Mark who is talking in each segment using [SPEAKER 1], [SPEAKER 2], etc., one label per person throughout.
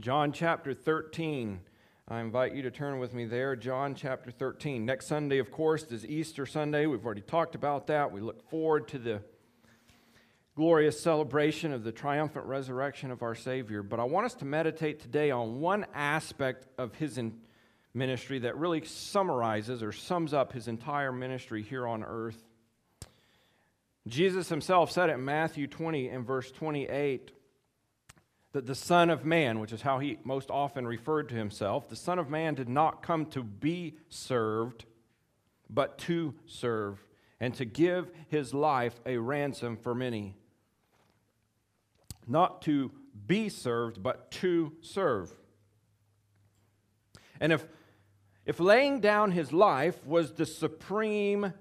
[SPEAKER 1] John chapter 13. I invite you to turn with me there, John chapter 13. Next Sunday, of course, is Easter Sunday. We've already talked about that. We look forward to the glorious celebration of the triumphant resurrection of our Savior. But I want us to meditate today on one aspect of his ministry that really summarizes or sums up his entire ministry here on earth. Jesus himself said it in Matthew 20 and verse 28 that the Son of Man, which is how he most often referred to himself, the Son of Man did not come to be served, but to serve, and to give his life a ransom for many. Not to be served, but to serve. And if, if laying down his life was the supreme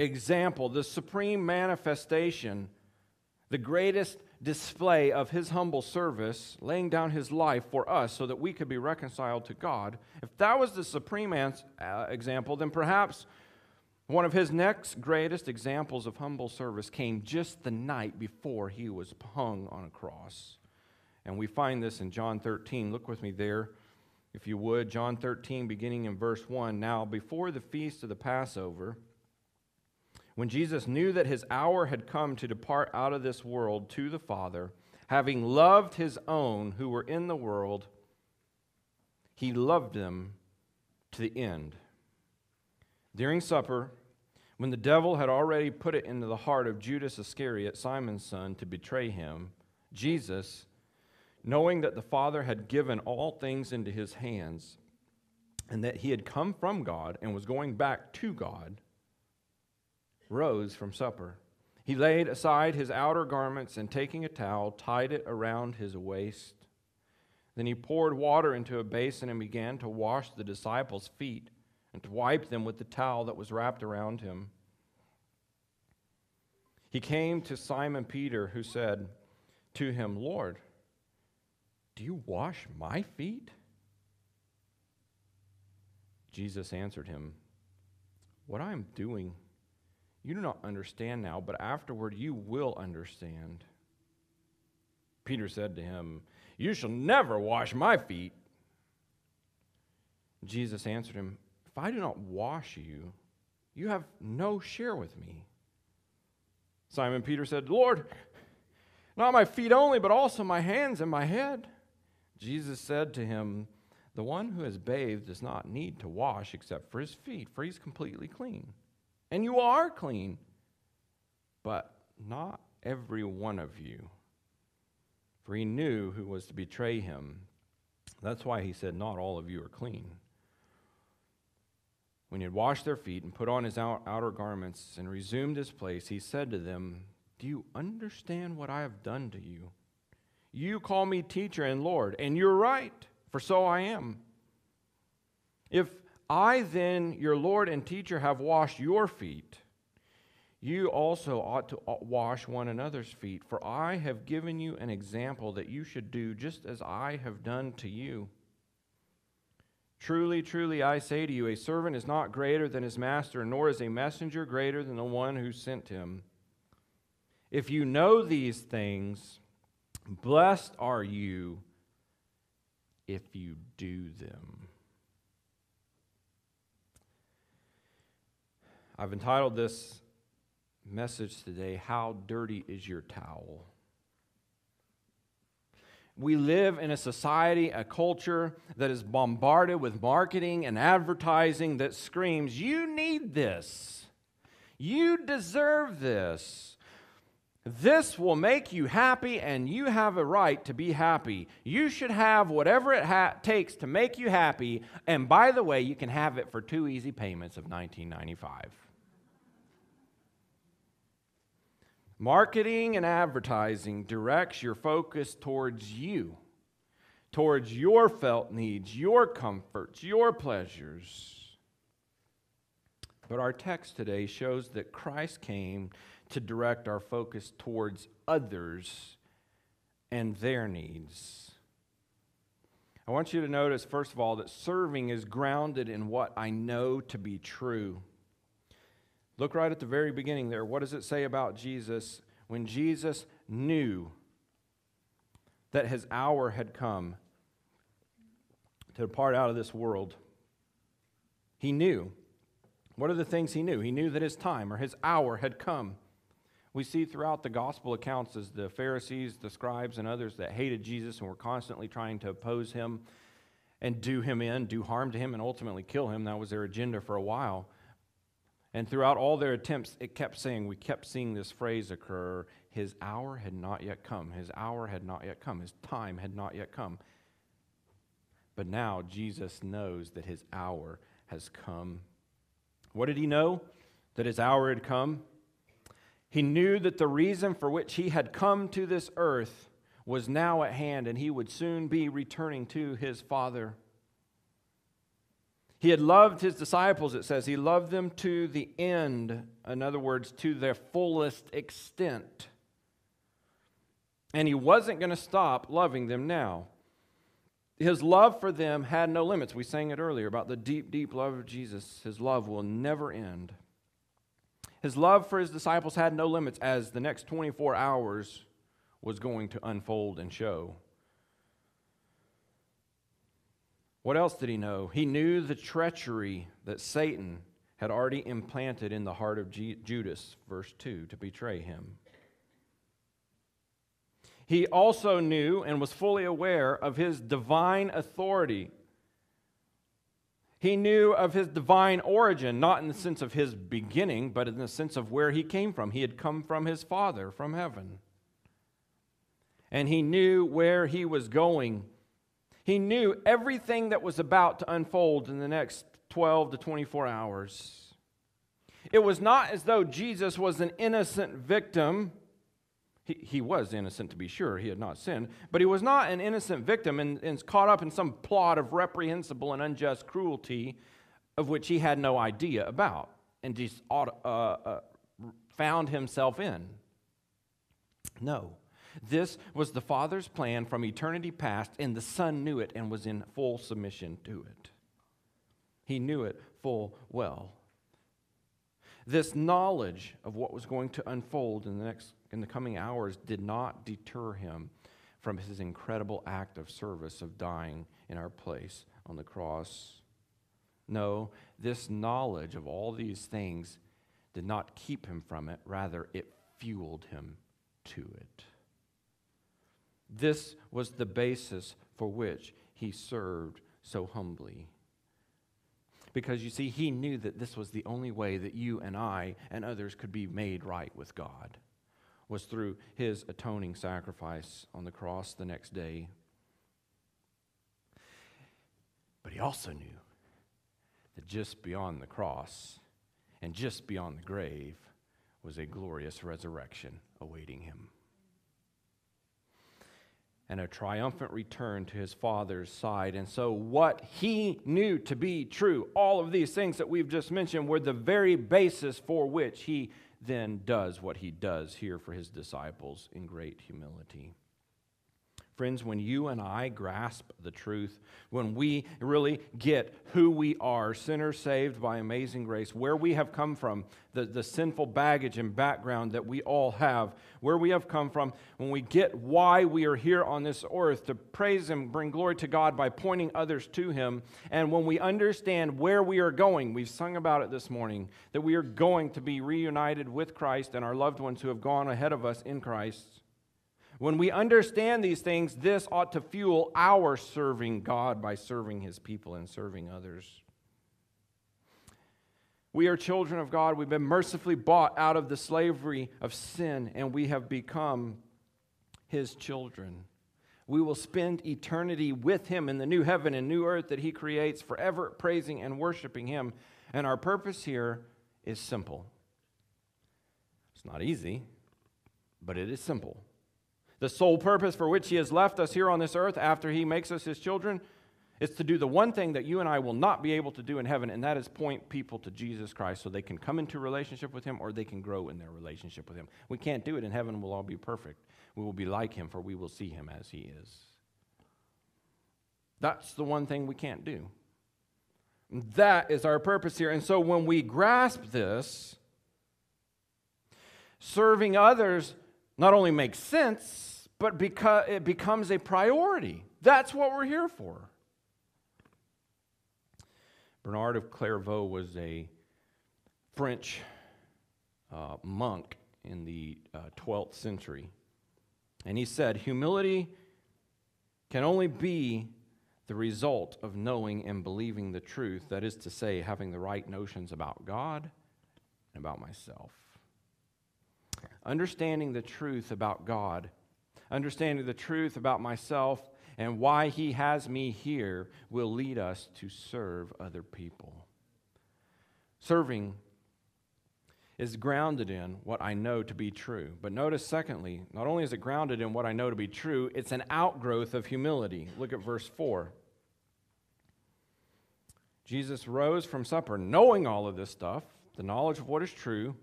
[SPEAKER 1] example, the supreme manifestation, the greatest display of his humble service, laying down his life for us so that we could be reconciled to God, if that was the supreme ans- uh, example, then perhaps one of his next greatest examples of humble service came just the night before he was hung on a cross. And we find this in John 13. Look with me there, if you would. John 13, beginning in verse 1. Now, before the feast of the Passover, when Jesus knew that his hour had come to depart out of this world to the Father, having loved his own who were in the world, he loved them to the end. During supper, when the devil had already put it into the heart of Judas Iscariot, Simon's son, to betray him, Jesus, knowing that the Father had given all things into his hands, and that he had come from God and was going back to God, rose from supper. He laid aside his outer garments and taking a towel, tied it around his waist. Then he poured water into a basin and began to wash the disciples' feet and to wipe them with the towel that was wrapped around him. He came to Simon Peter, who said to him, Lord, do you wash my feet? Jesus answered him, What I am doing you do not understand now, but afterward you will understand. Peter said to him, You shall never wash my feet. Jesus answered him, If I do not wash you, you have no share with me. Simon Peter said, Lord, not my feet only, but also my hands and my head. Jesus said to him, The one who has bathed does not need to wash except for his feet, for he's completely clean and you are clean, but not every one of you. For he knew who was to betray him. That's why he said, Not all of you are clean. When he had washed their feet and put on his outer garments and resumed his place, he said to them, Do you understand what I have done to you? You call me teacher and Lord, and you're right, for so I am. If I then, your Lord and teacher, have washed your feet. You also ought to wash one another's feet, for I have given you an example that you should do just as I have done to you. Truly, truly, I say to you, a servant is not greater than his master, nor is a messenger greater than the one who sent him. If you know these things, blessed are you if you do them. I've entitled this message today, How Dirty is Your Towel? We live in a society, a culture that is bombarded with marketing and advertising that screams, You need this. You deserve this. This will make you happy, and you have a right to be happy. You should have whatever it ha- takes to make you happy. And by the way, you can have it for two easy payments of 1995. Marketing and advertising directs your focus towards you, towards your felt needs, your comforts, your pleasures. But our text today shows that Christ came to direct our focus towards others and their needs. I want you to notice, first of all, that serving is grounded in what I know to be true. Look right at the very beginning there. What does it say about Jesus when Jesus knew that his hour had come to depart out of this world. He knew. What are the things he knew? He knew that his time or his hour had come. We see throughout the gospel accounts as the Pharisees, the scribes, and others that hated Jesus and were constantly trying to oppose him and do him in, do harm to him, and ultimately kill him. That was their agenda for a while. And throughout all their attempts, it kept saying, we kept seeing this phrase occur his hour had not yet come. His hour had not yet come. His time had not yet come. But now Jesus knows that his hour has come. What did he know? That his hour had come? He knew that the reason for which he had come to this earth was now at hand, and he would soon be returning to his Father. He had loved his disciples, it says. He loved them to the end. In other words, to their fullest extent. And he wasn't going to stop loving them now. His love for them had no limits. We sang it earlier about the deep, deep love of Jesus. His love will never end. His love for his disciples had no limits as the next 24 hours was going to unfold and show. What else did he know? He knew the treachery that Satan had already implanted in the heart of Judas, verse 2, to betray him. He also knew and was fully aware of his divine authority. He knew of his divine origin, not in the sense of his beginning, but in the sense of where he came from. He had come from his Father, from heaven. And he knew where he was going. He knew everything that was about to unfold in the next 12 to 24 hours. It was not as though Jesus was an innocent victim he, he was innocent to be sure, he had not sinned, but he was not an innocent victim and, and caught up in some plot of reprehensible and unjust cruelty of which he had no idea about and just uh, uh, found himself in. No. This was the Father's plan from eternity past, and the Son knew it and was in full submission to it. He knew it full well. This knowledge of what was going to unfold in the next in the coming hours did not deter him from his incredible act of service of dying in our place on the cross. No, this knowledge of all these things did not keep him from it, rather, it fueled him to it. This was the basis for which he served so humbly. Because you see, he knew that this was the only way that you and I and others could be made right with God was through his atoning sacrifice on the cross the next day. But he also knew that just beyond the cross and just beyond the grave was a glorious resurrection awaiting him. And a triumphant return to his father's side. And so, what he knew to be true, all of these things that we've just mentioned, were the very basis for which he then does what he does here for his disciples in great humility. Friends, when you and I grasp the truth, when we really get who we are, sinners saved by amazing grace, where we have come from, the, the sinful baggage and background that we all have, where we have come from, when we get why we are here on this earth to praise Him, bring glory to God by pointing others to Him, and when we understand where we are going, we've sung about it this morning, that we are going to be reunited with Christ and our loved ones who have gone ahead of us in Christ when we understand these things, this ought to fuel our serving God by serving his people and serving others. We are children of God. We've been mercifully bought out of the slavery of sin, and we have become his children. We will spend eternity with him in the new heaven and new earth that he creates, forever praising and worshiping him. And our purpose here is simple. It's not easy, but it is simple. The sole purpose for which He has left us here on this earth after He makes us His children is to do the one thing that you and I will not be able to do in heaven, and that is point people to Jesus Christ so they can come into relationship with Him or they can grow in their relationship with Him. We can't do it in heaven, we'll all be perfect. We will be like Him, for we will see Him as He is. That's the one thing we can't do. That is our purpose here. And so when we grasp this, serving others not only makes sense, but because it becomes a priority. That's what we're here for. Bernard of Clairvaux was a French uh, monk in the uh, 12th century. And he said, Humility can only be the result of knowing and believing the truth, that is to say, having the right notions about God and about myself. Understanding the truth about God, understanding the truth about myself, and why He has me here will lead us to serve other people. Serving is grounded in what I know to be true. But notice, secondly, not only is it grounded in what I know to be true, it's an outgrowth of humility. Look at verse 4. Jesus rose from supper knowing all of this stuff, the knowledge of what is true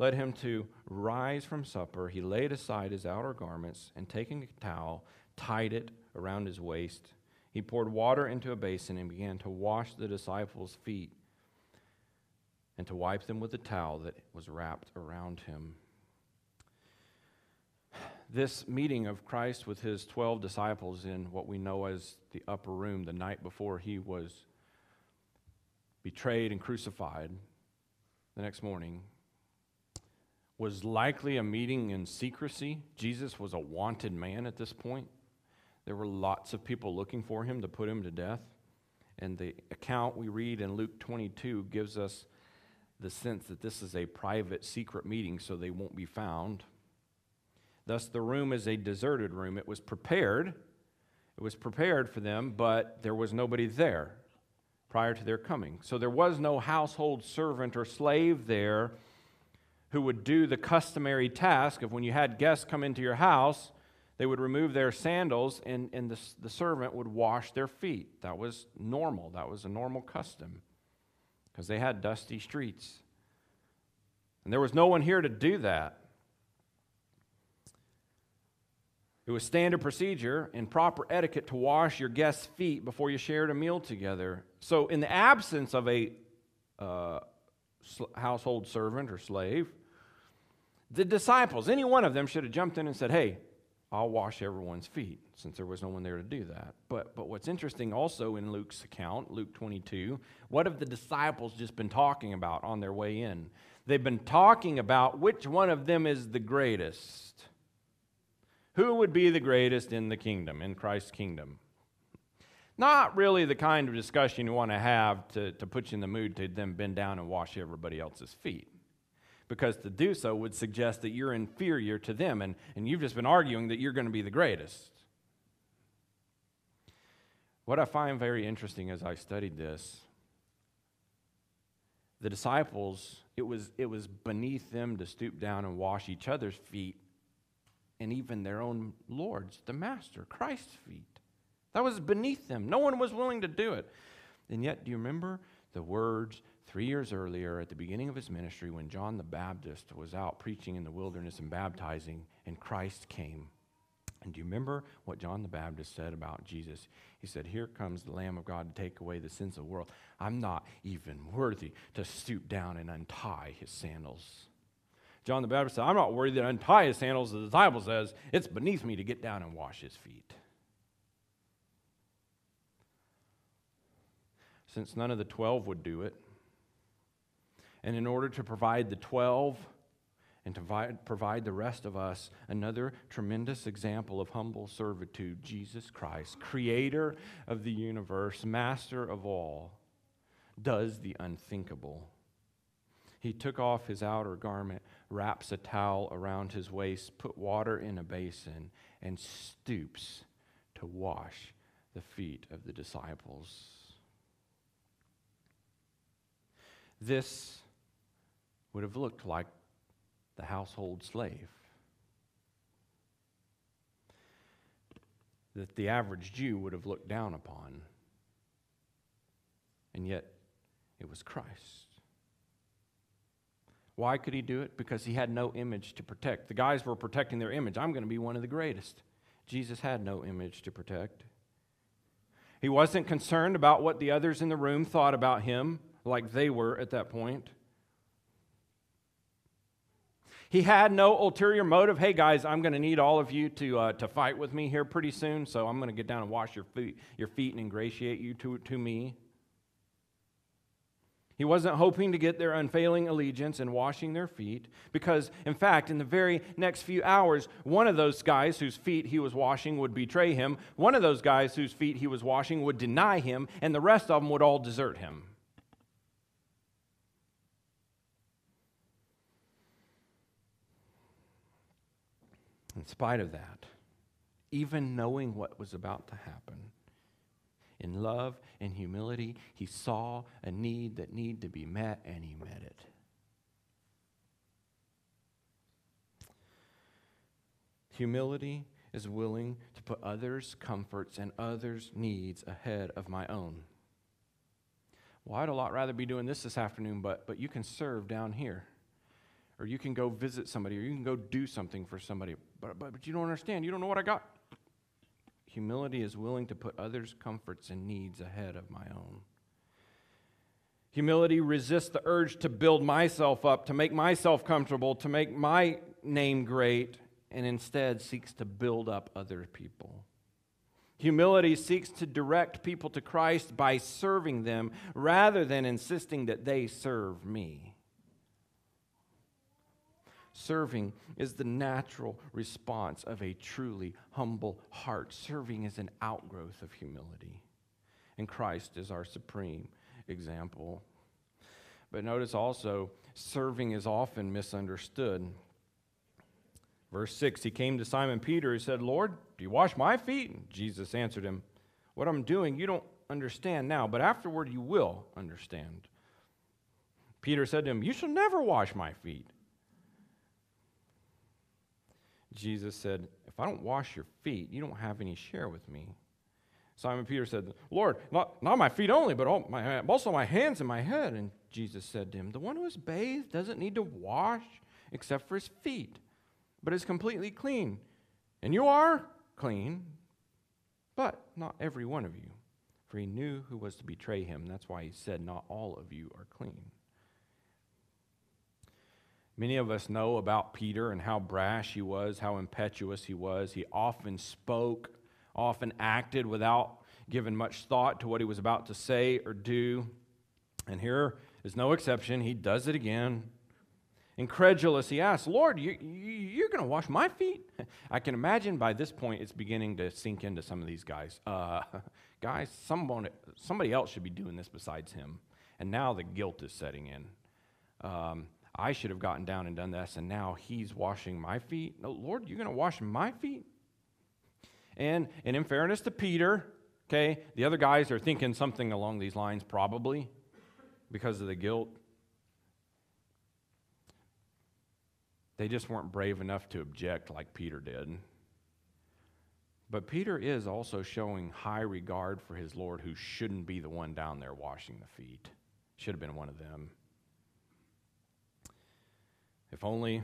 [SPEAKER 1] led him to rise from supper. He laid aside his outer garments and taking a towel, tied it around his waist. He poured water into a basin and began to wash the disciples' feet and to wipe them with the towel that was wrapped around him. This meeting of Christ with his 12 disciples in what we know as the upper room the night before he was betrayed and crucified the next morning was likely a meeting in secrecy. Jesus was a wanted man at this point. There were lots of people looking for him to put him to death. And the account we read in Luke 22 gives us the sense that this is a private, secret meeting, so they won't be found. Thus, the room is a deserted room. It was prepared. It was prepared for them, but there was nobody there prior to their coming. So there was no household servant or slave there who would do the customary task of when you had guests come into your house, they would remove their sandals and, and the, the servant would wash their feet. That was normal, that was a normal custom because they had dusty streets. And there was no one here to do that. It was standard procedure and proper etiquette to wash your guests' feet before you shared a meal together. So, in the absence of a uh, household servant or slave, the disciples, any one of them, should have jumped in and said, Hey, I'll wash everyone's feet, since there was no one there to do that. But, but what's interesting also in Luke's account, Luke 22, what have the disciples just been talking about on their way in? They've been talking about which one of them is the greatest. Who would be the greatest in the kingdom, in Christ's kingdom? Not really the kind of discussion you want to have to, to put you in the mood to then bend down and wash everybody else's feet because to do so would suggest that you're inferior to them, and, and you've just been arguing that you're going to be the greatest. What I find very interesting as I studied this, the disciples, it was, it was beneath them to stoop down and wash each other's feet, and even their own Lord's, the Master, Christ's feet. That was beneath them. No one was willing to do it. And yet, do you remember the words three years earlier at the beginning of his ministry when John the Baptist was out preaching in the wilderness and baptizing, and Christ came. And do you remember what John the Baptist said about Jesus? He said, Here comes the Lamb of God to take away the sins of the world. I'm not even worthy to stoop down and untie his sandals. John the Baptist said, I'm not worthy to untie his sandals. The disciple says, It's beneath me to get down and wash his feet. Since none of the twelve would do it, and in order to provide the 12 and to provide the rest of us another tremendous example of humble servitude, Jesus Christ, creator of the universe, master of all, does the unthinkable. He took off his outer garment, wraps a towel around his waist, put water in a basin, and stoops to wash the feet of the disciples. This would have looked like the household slave. That the average Jew would have looked down upon. And yet, it was Christ. Why could he do it? Because he had no image to protect. The guys were protecting their image. I'm going to be one of the greatest. Jesus had no image to protect. He wasn't concerned about what the others in the room thought about him, like they were at that point. He had no ulterior motive. Hey, guys, I'm going to need all of you to, uh, to fight with me here pretty soon, so I'm going to get down and wash your feet, your feet and ingratiate you to, to me. He wasn't hoping to get their unfailing allegiance and washing their feet, because, in fact, in the very next few hours, one of those guys whose feet he was washing would betray him, one of those guys whose feet he was washing would deny him, and the rest of them would all desert him. In spite of that, even knowing what was about to happen, in love and humility, he saw a need that needed to be met, and he met it. Humility is willing to put others' comforts and others' needs ahead of my own. Well, I'd a lot rather be doing this this afternoon, but, but you can serve down here. Or you can go visit somebody, or you can go do something for somebody. But, but, but you don't understand. You don't know what I got. Humility is willing to put others' comforts and needs ahead of my own. Humility resists the urge to build myself up, to make myself comfortable, to make my name great, and instead seeks to build up other people. Humility seeks to direct people to Christ by serving them rather than insisting that they serve me. Serving is the natural response of a truly humble heart. Serving is an outgrowth of humility. And Christ is our supreme example. But notice also, serving is often misunderstood. Verse 6 He came to Simon Peter. He said, Lord, do you wash my feet? And Jesus answered him, What I'm doing, you don't understand now, but afterward you will understand. Peter said to him, You shall never wash my feet. Jesus said, If I don't wash your feet, you don't have any share with me. Simon Peter said, Lord, not, not my feet only, but all my, also my hands and my head. And Jesus said to him, The one who is bathed doesn't need to wash except for his feet, but is completely clean. And you are clean, but not every one of you. For he knew who was to betray him. That's why he said, Not all of you are clean. Many of us know about Peter and how brash he was, how impetuous he was. He often spoke, often acted without giving much thought to what he was about to say or do. And here is no exception. He does it again. Incredulous, he asks, Lord, you, you, are going to wash my feet? I can imagine by this point it's beginning to sink into some of these guys. Uh, guys, someone, somebody else should be doing this besides him. And now the guilt is setting in. Um, I should have gotten down and done this, and now he's washing my feet. No, Lord, you're going to wash my feet? And, and in fairness to Peter, okay, the other guys are thinking something along these lines, probably because of the guilt. They just weren't brave enough to object like Peter did. But Peter is also showing high regard for his Lord, who shouldn't be the one down there washing the feet. Should have been one of them. If only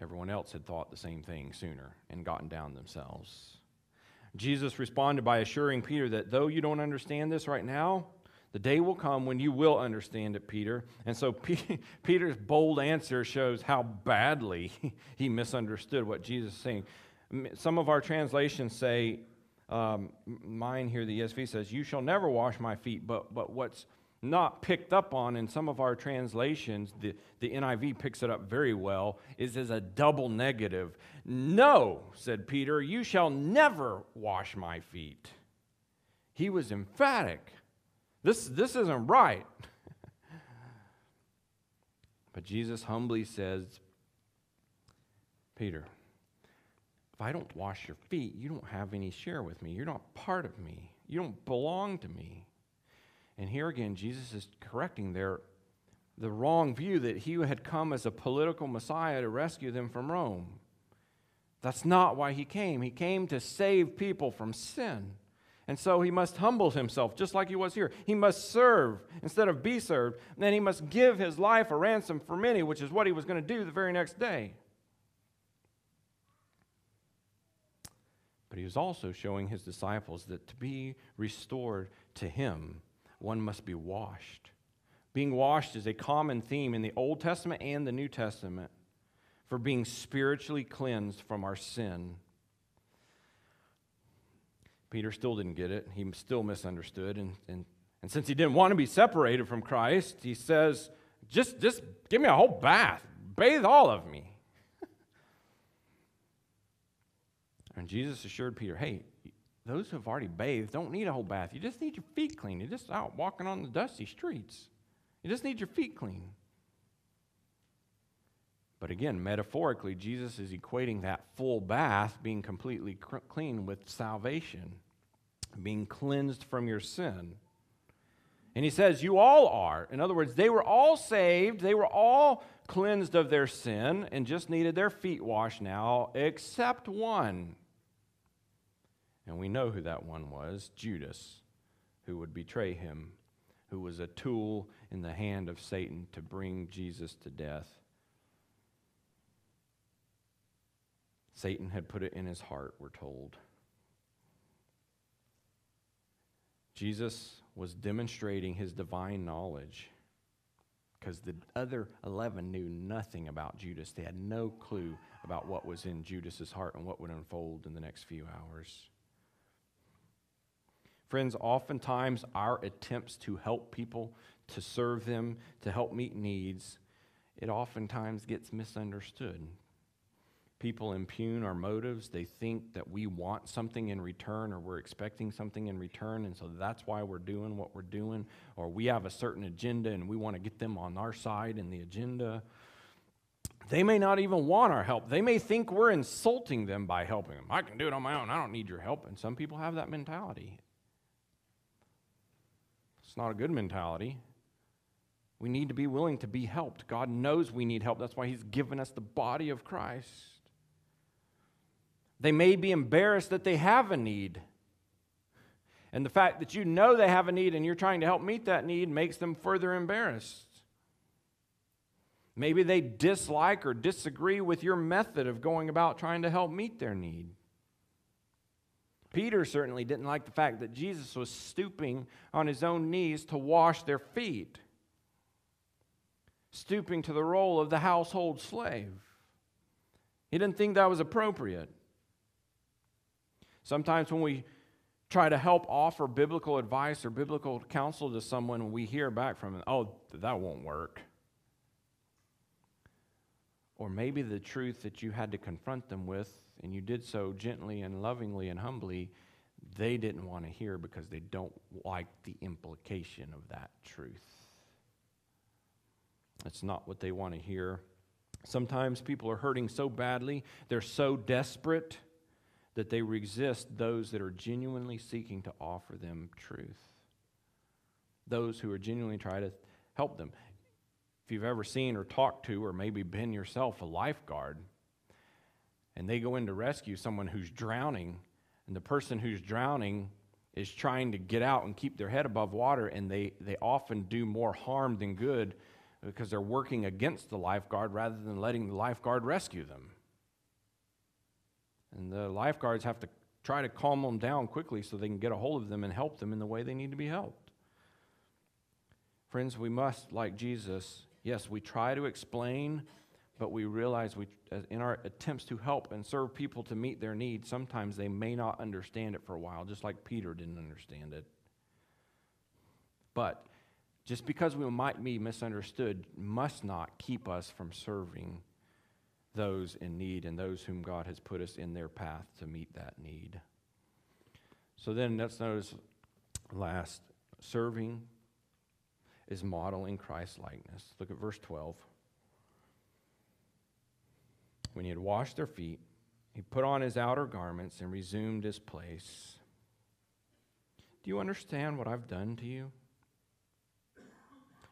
[SPEAKER 1] everyone else had thought the same thing sooner and gotten down themselves. Jesus responded by assuring Peter that though you don't understand this right now, the day will come when you will understand it, Peter. And so P- Peter's bold answer shows how badly he misunderstood what Jesus is saying. Some of our translations say, um, mine here, the ESV says, You shall never wash my feet. But, but what's not picked up on in some of our translations, the, the NIV picks it up very well, is as a double negative. No, said Peter, you shall never wash my feet. He was emphatic. This, this isn't right. but Jesus humbly says, Peter, if I don't wash your feet, you don't have any share with me. You're not part of me. You don't belong to me. And here again, Jesus is correcting their the wrong view that he had come as a political Messiah to rescue them from Rome. That's not why he came. He came to save people from sin. And so he must humble himself, just like he was here. He must serve instead of be served. And then he must give his life a ransom for many, which is what he was going to do the very next day. But he was also showing his disciples that to be restored to him, one must be washed. Being washed is a common theme in the Old Testament and the New Testament. for being spiritually cleansed from our sin. Peter still didn't get it. He still misunderstood. And, and, and since he didn't want to be separated from Christ, he says, just, just give me a whole bath, bathe all of me. and Jesus assured Peter, hey, those who have already bathed don't need a whole bath. You just need your feet clean. You're just out walking on the dusty streets. You just need your feet clean. But again, metaphorically, Jesus is equating that full bath, being completely clean, with salvation, being cleansed from your sin. And he says, You all are. In other words, they were all saved, they were all cleansed of their sin, and just needed their feet washed now, except one. And we know who that one was Judas, who would betray him, who was a tool in the hand of Satan to bring Jesus to death. Satan had put it in his heart, we're told. Jesus was demonstrating his divine knowledge because the other 11 knew nothing about Judas. They had no clue about what was in Judas's heart and what would unfold in the next few hours. Friends, oftentimes our attempts to help people, to serve them, to help meet needs, it oftentimes gets misunderstood. People impugn our motives. They think that we want something in return or we're expecting something in return, and so that's why we're doing what we're doing. Or we have a certain agenda and we want to get them on our side in the agenda. They may not even want our help. They may think we're insulting them by helping them. I can do it on my own. I don't need your help. And some people have that mentality. It's not a good mentality. We need to be willing to be helped. God knows we need help. That's why He's given us the body of Christ. They may be embarrassed that they have a need. And the fact that you know they have a need and you're trying to help meet that need makes them further embarrassed. Maybe they dislike or disagree with your method of going about trying to help meet their need. Peter certainly didn't like the fact that Jesus was stooping on his own knees to wash their feet, stooping to the role of the household slave. He didn't think that was appropriate. Sometimes when we try to help offer biblical advice or biblical counsel to someone, we hear back from them, oh, that won't work. Or maybe the truth that you had to confront them with, and you did so gently and lovingly and humbly, they didn't want to hear because they don't like the implication of that truth. That's not what they want to hear. Sometimes people are hurting so badly, they're so desperate that they resist those that are genuinely seeking to offer them truth. Those who are genuinely trying to help them. If you've ever seen or talked to, or maybe been yourself a lifeguard, and they go in to rescue someone who's drowning, and the person who's drowning is trying to get out and keep their head above water, and they, they often do more harm than good because they're working against the lifeguard rather than letting the lifeguard rescue them. And the lifeguards have to try to calm them down quickly so they can get a hold of them and help them in the way they need to be helped. Friends, we must, like Jesus, yes, we try to explain, but we realize we, in our attempts to help and serve people to meet their needs, sometimes they may not understand it for a while, just like Peter didn't understand it. But just because we might be misunderstood must not keep us from serving those in need and those whom God has put us in their path to meet that need. So then let's notice last serving is modeling Christ likeness. Look at verse 12. When he had washed their feet, he put on his outer garments and resumed his place. Do you understand what I've done to you?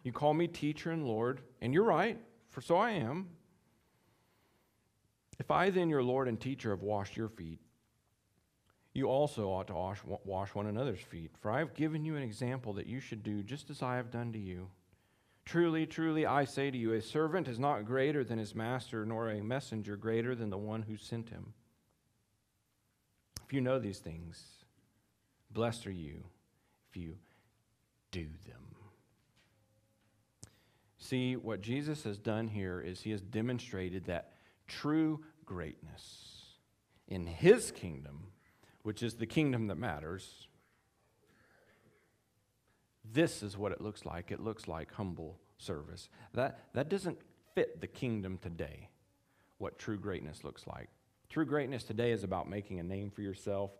[SPEAKER 1] You call me teacher and Lord, and you're right, for so I am. If I, then, your Lord and teacher, have washed your feet, you also ought to wash, wash one another's feet. For I have given you an example that you should do just as I have done to you. Truly, truly, I say to you, a servant is not greater than his master, nor a messenger greater than the one who sent him. If you know these things, blessed are you if you do them. See, what Jesus has done here is he has demonstrated that true greatness in his kingdom, which is the kingdom that matters, this is what it looks like. It looks like humble service. That, that doesn't fit the kingdom today, what true greatness looks like. True greatness today is about making a name for yourself,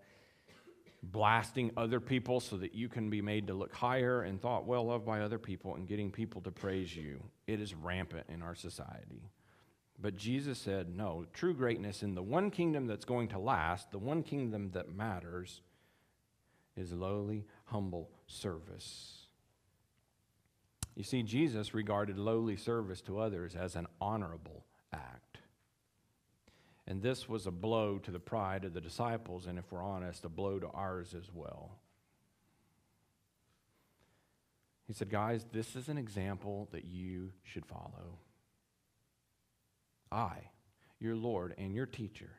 [SPEAKER 1] blasting other people so that you can be made to look higher and thought well of by other people and getting people to praise you. It is rampant in our society. But Jesus said, no, true greatness in the one kingdom that's going to last, the one kingdom that matters, is lowly, humble service. You see, Jesus regarded lowly service to others as an honorable act. And this was a blow to the pride of the disciples, and if we're honest, a blow to ours as well. He said, Guys, this is an example that you should follow. I, your Lord and your teacher,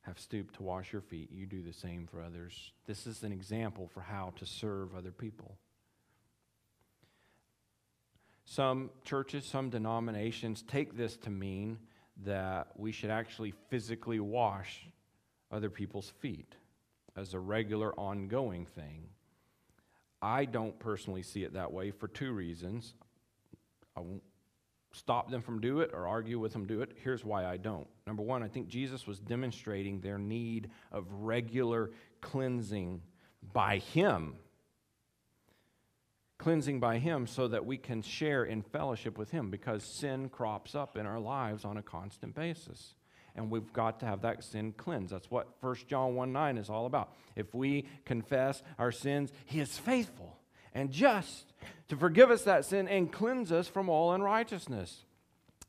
[SPEAKER 1] have stooped to wash your feet. You do the same for others. This is an example for how to serve other people. Some churches, some denominations take this to mean that we should actually physically wash other people's feet as a regular, ongoing thing. I don't personally see it that way for two reasons. I won't stop them from do it or argue with them do it. Here's why I don't. Number one, I think Jesus was demonstrating their need of regular cleansing by Him cleansing by Him so that we can share in fellowship with Him because sin crops up in our lives on a constant basis. And we've got to have that sin cleansed. That's what 1 John 1 9 is all about. If we confess our sins, He is faithful and just to forgive us that sin and cleanse us from all unrighteousness.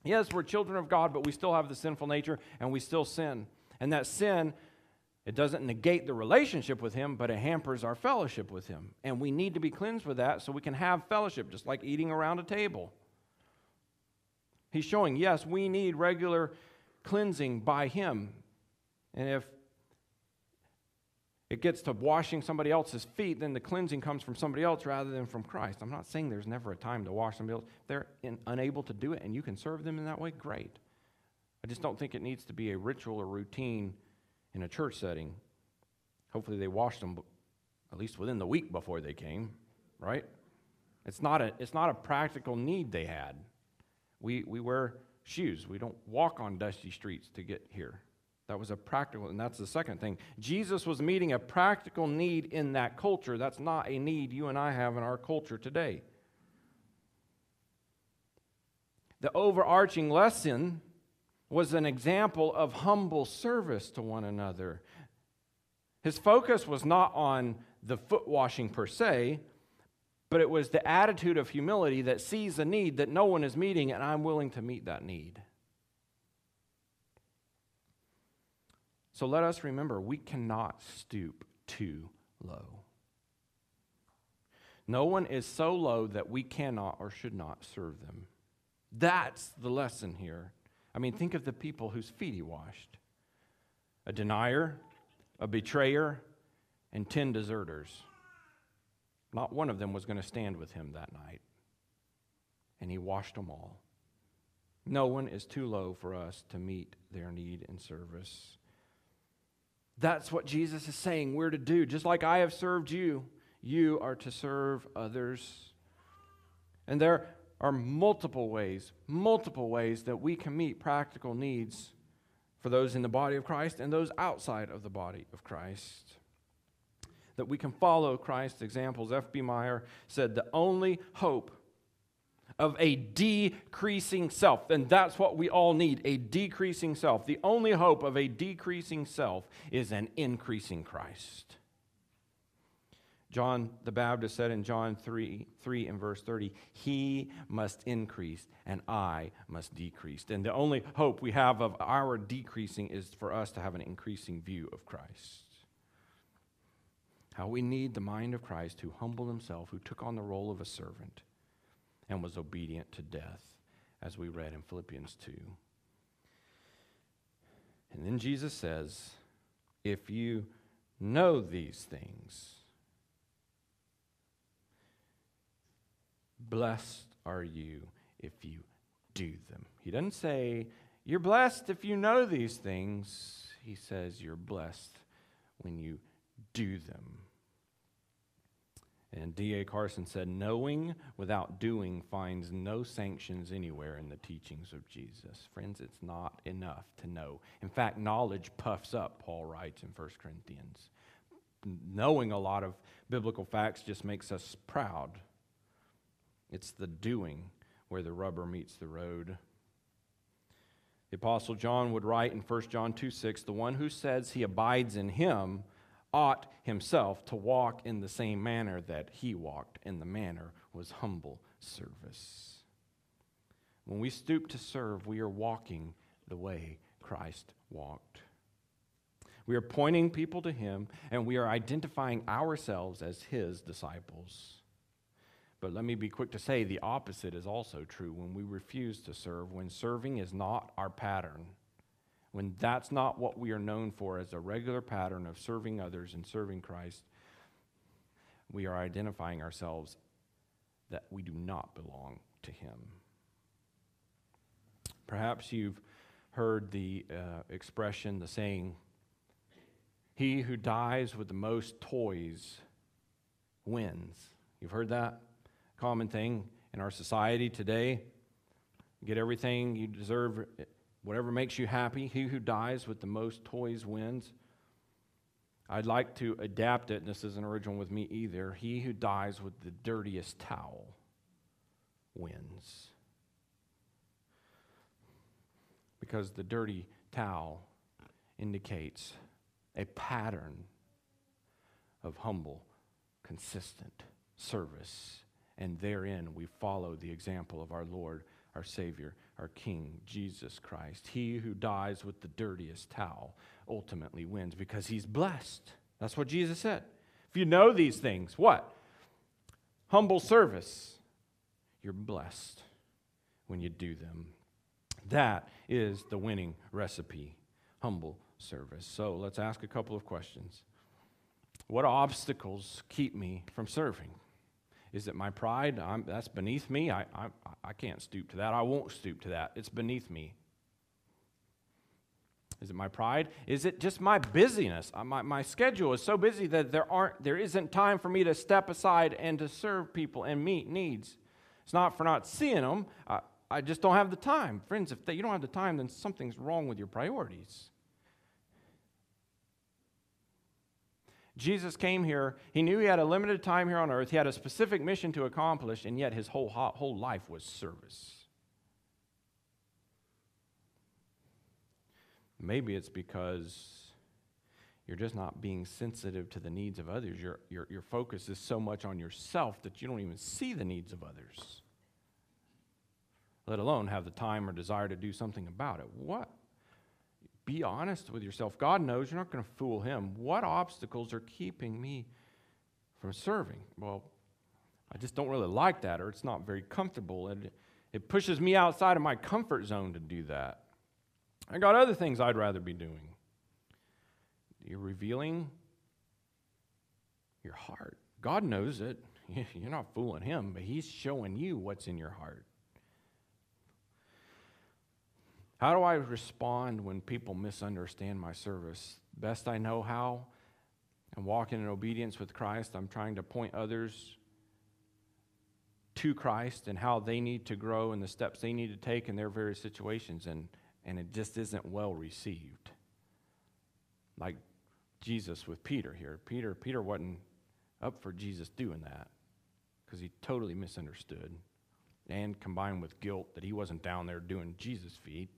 [SPEAKER 1] Yes, we're children of God, but we still have the sinful nature and we still sin. And that sin it doesn't negate the relationship with Him, but it hampers our fellowship with Him. And we need to be cleansed with that so we can have fellowship, just like eating around a table. He's showing, yes, we need regular cleansing by Him. And if it gets to washing somebody else's feet, then the cleansing comes from somebody else rather than from Christ. I'm not saying there's never a time to wash somebody else. If they're in, unable to do it and you can serve them in that way, great. I just don't think it needs to be a ritual or routine in a church setting, hopefully they washed them at least within the week before they came, right? It's not a, it's not a practical need they had. We, we wear shoes. We don't walk on dusty streets to get here. That was a practical, and that's the second thing. Jesus was meeting a practical need in that culture. That's not a need you and I have in our culture today. The overarching lesson was an example of humble service to one another. His focus was not on the foot washing per se, but it was the attitude of humility that sees a need that no one is meeting, and I'm willing to meet that need. So let us remember we cannot stoop too low. No one is so low that we cannot or should not serve them. That's the lesson here. I mean, think of the people whose feet he washed a denier, a betrayer, and 10 deserters. Not one of them was going to stand with him that night. And he washed them all. No one is too low for us to meet their need and service. That's what Jesus is saying we're to do. Just like I have served you, you are to serve others. And there are multiple ways, multiple ways that we can meet practical needs for those in the body of Christ and those outside of the body of Christ. That we can follow Christ's examples. F.B. Meyer said, The only hope of a decreasing self, and that's what we all need a decreasing self. The only hope of a decreasing self is an increasing Christ. John the Baptist said in John 3, 3 and verse 30, He must increase and I must decrease. And the only hope we have of our decreasing is for us to have an increasing view of Christ. How we need the mind of Christ who humbled himself, who took on the role of a servant and was obedient to death, as we read in Philippians 2. And then Jesus says, If you know these things, Blessed are you if you do them. He doesn't say you're blessed if you know these things. He says you're blessed when you do them. And D.A. Carson said, Knowing without doing finds no sanctions anywhere in the teachings of Jesus. Friends, it's not enough to know. In fact, knowledge puffs up, Paul writes in 1 Corinthians. Knowing a lot of biblical facts just makes us proud. It's the doing where the rubber meets the road. The Apostle John would write in 1 John 2 6, the one who says he abides in him ought himself to walk in the same manner that he walked, and the manner was humble service. When we stoop to serve, we are walking the way Christ walked. We are pointing people to him, and we are identifying ourselves as his disciples. But let me be quick to say the opposite is also true when we refuse to serve, when serving is not our pattern when that's not what we are known for as a regular pattern of serving others and serving Christ, we are identifying ourselves that we do not belong to Him. Perhaps you've heard the uh, expression, the saying, He who dies with the most toys wins. You've heard that? Common thing in our society today. Get everything you deserve Whatever makes you happy, he who dies with the most toys wins. I'd like to adapt it, and this isn't original with me either. He who dies with the dirtiest towel wins. Because the dirty towel indicates a pattern of humble, consistent service. And therein we follow the example of our Lord, our Savior, our King, Jesus Christ. He who dies with the dirtiest towel ultimately wins because he's blessed. That's what Jesus said. If you know these things, what? Humble service. You're blessed when you do them. That is the winning recipe humble service. So let's ask a couple of questions. What obstacles keep me from serving? Is it my pride? I'm, that's beneath me. I, I, I can't stoop to that. I won't stoop to that. It's beneath me. Is it my pride? Is it just my busyness? Uh, my, my schedule is so busy that there, aren't, there isn't time for me to step aside and to serve people and meet needs. It's not for not seeing them. I, I just don't have the time. Friends, if you don't have the time, then something's wrong with your priorities. Jesus came here. He knew he had a limited time here on earth. He had a specific mission to accomplish, and yet his whole, whole life was service. Maybe it's because you're just not being sensitive to the needs of others. Your, your, your focus is so much on yourself that you don't even see the needs of others, let alone have the time or desire to do something about it. What be honest with yourself. God knows you're not going to fool him. What obstacles are keeping me from serving? Well, I just don't really like that, or it's not very comfortable. And it pushes me outside of my comfort zone to do that. I got other things I'd rather be doing. You're revealing your heart. God knows it. You're not fooling him, but he's showing you what's in your heart. How do I respond when people misunderstand my service? Best I know how. I'm walking in obedience with Christ. I'm trying to point others to Christ and how they need to grow and the steps they need to take in their various situations, and, and it just isn't well received. Like Jesus with Peter here. Peter, Peter wasn't up for Jesus doing that because he totally misunderstood. And combined with guilt that he wasn't down there doing Jesus' feet.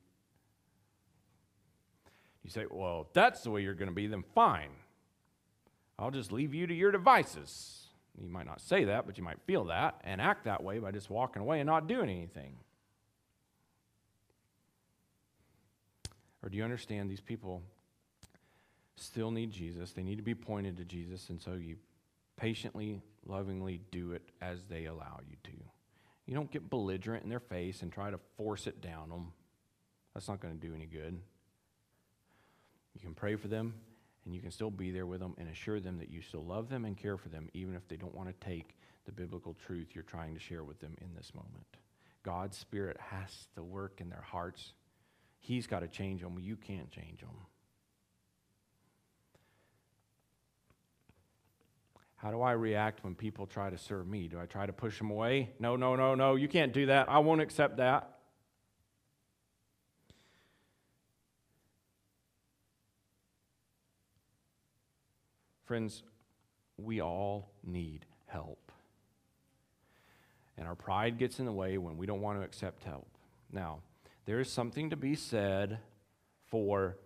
[SPEAKER 1] You say, well, if that's the way you're going to be, then fine. I'll just leave you to your devices. You might not say that, but you might feel that and act that way by just walking away and not doing anything. Or do you understand these people still need Jesus? They need to be pointed to Jesus, and so you patiently, lovingly do it as they allow you to. You don't get belligerent in their face and try to force it down them. That's not going to do any good. You can pray for them, and you can still be there with them and assure them that you still love them and care for them, even if they don't want to take the biblical truth you're trying to share with them in this moment. God's Spirit has to work in their hearts. He's got to change them. You can't change them. How do I react when people try to serve me? Do I try to push them away? No, no, no, no. You can't do that. I won't accept that. Friends, we all need help. And our pride gets in the way when we don't want to accept help. Now, there is something to be said for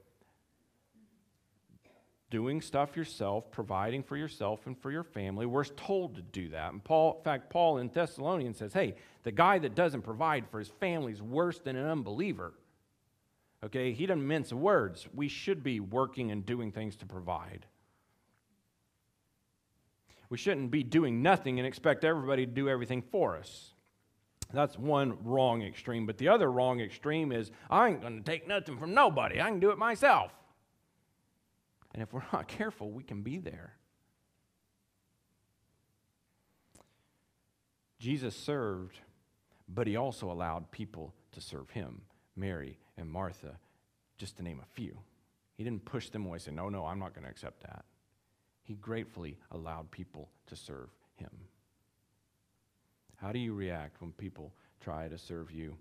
[SPEAKER 1] doing stuff yourself, providing for yourself and for your family. We're told to do that. And Paul, in fact, Paul in Thessalonians says, hey, the guy that doesn't provide for his family is worse than an unbeliever. Okay, he doesn't mince words. We should be working and doing things to provide. We shouldn't be doing nothing and expect everybody to do everything for us. That's one wrong extreme. But the other wrong extreme is I ain't going to take nothing from nobody. I can do it myself. And if we're not careful, we can be there. Jesus served, but he also allowed people to serve him Mary and Martha, just to name a few. He didn't push them away, say, No, no, I'm not going to accept that. He gratefully allowed people to serve him. How do you react when people try to serve you?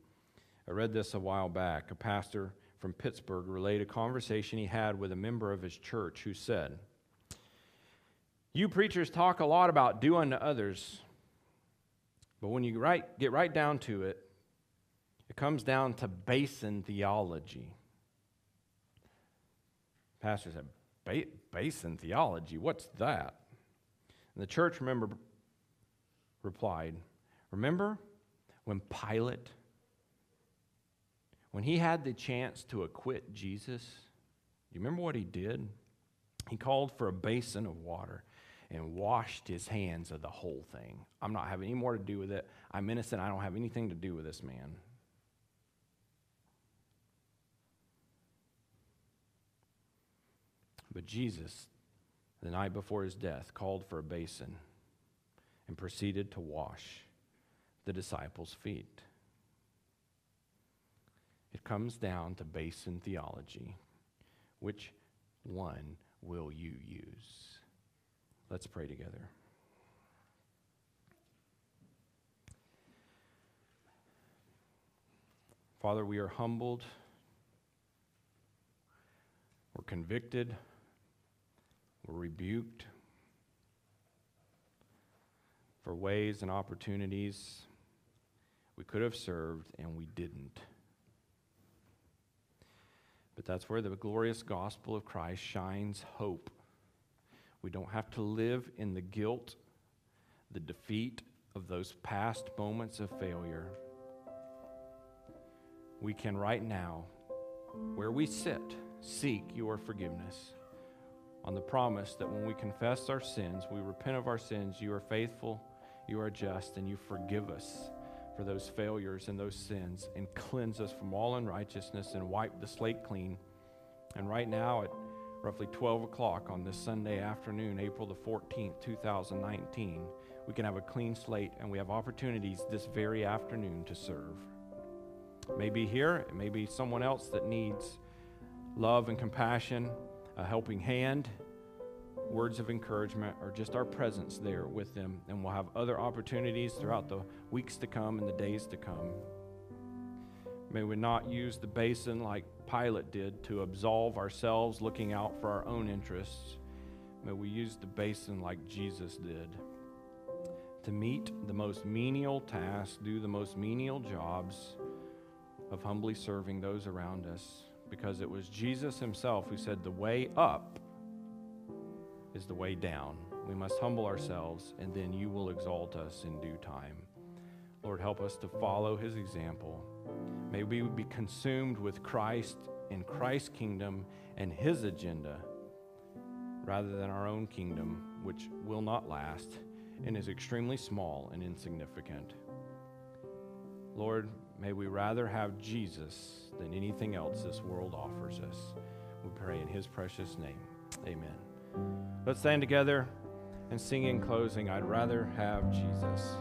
[SPEAKER 1] I read this a while back. A pastor from Pittsburgh relayed a conversation he had with a member of his church who said, You preachers talk a lot about do unto others, but when you right, get right down to it, it comes down to basin theology. Pastor said, ba- Basin theology? What's that? And the church remember replied, Remember when Pilate, when he had the chance to acquit Jesus, you remember what he did? He called for a basin of water and washed his hands of the whole thing. I'm not having any more to do with it. I'm innocent. I don't have anything to do with this man. But Jesus, the night before his death, called for a basin and proceeded to wash the disciples' feet. It comes down to basin theology. Which one will you use? Let's pray together. Father, we are humbled, we're convicted, we're rebuked for ways and opportunities we could have served and we didn't. But that's where the glorious gospel of Christ shines hope. We don't have to live in the guilt, the defeat of those past moments of failure. We can right now, where we sit, seek your forgiveness on the promise that when we confess our sins, we repent of our sins, you are faithful, you are just, and you forgive us for those failures and those sins and cleanse us from all unrighteousness and wipe the slate clean. And right now, at roughly 12 o'clock on this Sunday afternoon, April the 14th, 2019, we can have a clean slate and we have opportunities this very afternoon to serve. Maybe here, it may be someone else that needs love and compassion, a helping hand, words of encouragement, or just our presence there with them. And we'll have other opportunities throughout the weeks to come and the days to come. May we not use the basin like Pilate did to absolve ourselves, looking out for our own interests. May we use the basin like Jesus did to meet the most menial tasks, do the most menial jobs of humbly serving those around us. Because it was Jesus himself who said, The way up is the way down. We must humble ourselves, and then you will exalt us in due time. Lord, help us to follow his example. May we be consumed with Christ and Christ's kingdom and his agenda rather than our own kingdom, which will not last and is extremely small and insignificant. Lord, may we rather have Jesus than anything else this world offers us. We pray in his precious name. Amen. Let's stand together and sing in closing I'd rather have Jesus.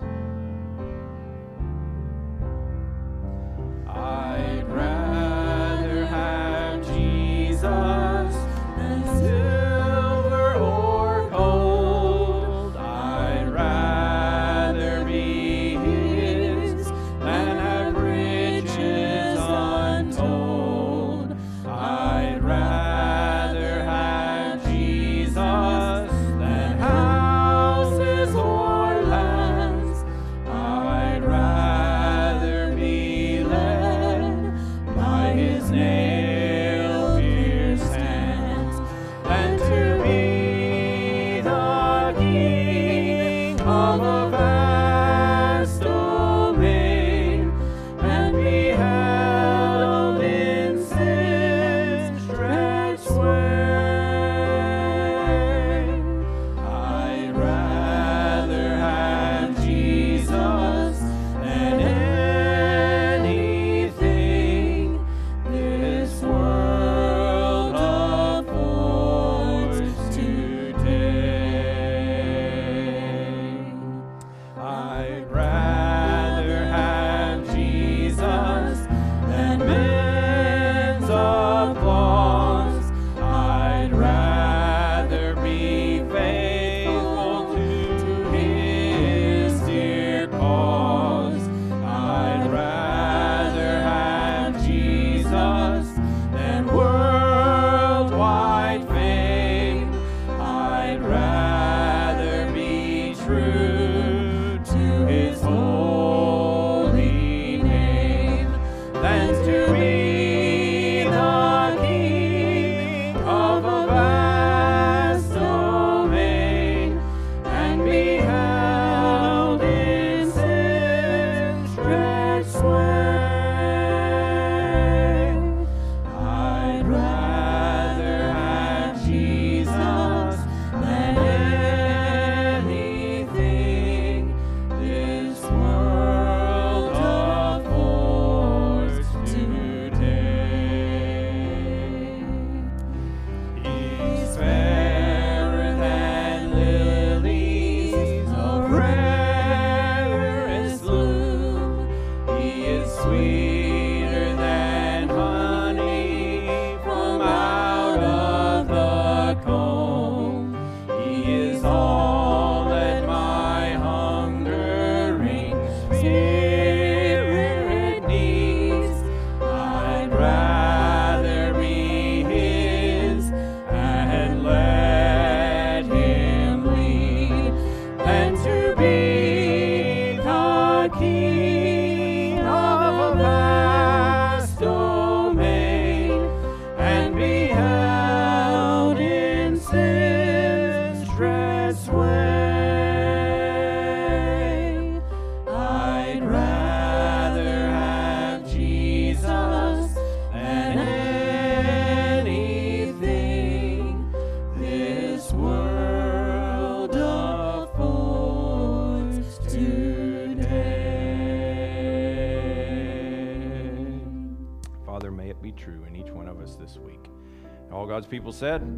[SPEAKER 1] Said,